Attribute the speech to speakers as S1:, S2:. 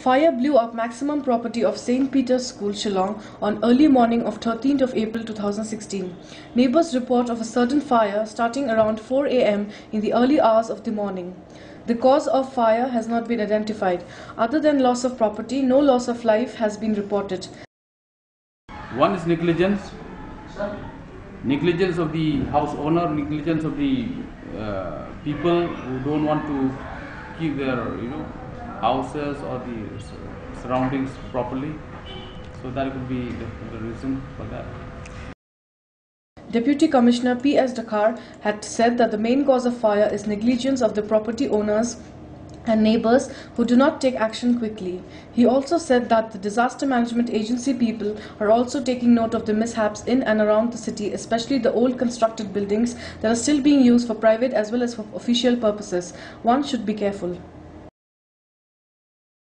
S1: Fire blew up maximum property of St. Peter's School, Shillong on early morning of 13th of April 2016. Neighbors report of a sudden fire starting around 4 am in the early hours of the morning. The cause of fire has not been identified. Other than loss of property, no loss of life has been reported.
S2: One is negligence, negligence of the house owner, negligence of the uh, people who don't want to keep their you know houses or the surroundings properly. So that could be the, the reason for that.
S1: Deputy Commissioner P.S. Dkhar had said that the main cause of fire is negligence of the property owners and neighbors who do not take action quickly. He also said that the disaster management agency people are also taking note of the mishaps in and around the city, especially the old constructed buildings that are still being used for private as well as for official purposes. One should be careful.